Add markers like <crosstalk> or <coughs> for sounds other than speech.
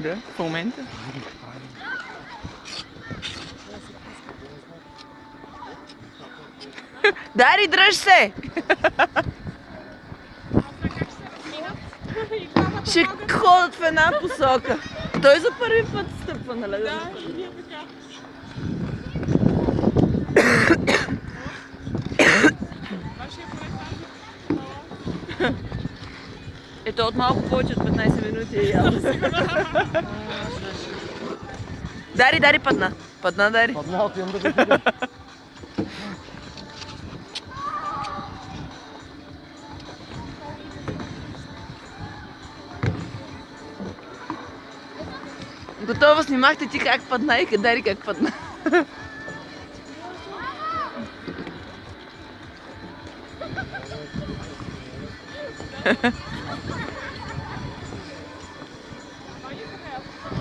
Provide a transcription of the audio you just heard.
Да, в момента. Дари, дръж се! Ще ходят в една посока. Той за първи път стъпва, нали? Да, <coughs> Ето от малко повече от 15 минути е ял. Дари, дари, падна. Падна, дари. Падна, отивам да го видя. Готово снимахте ти как падна и дари как падна. Yeah.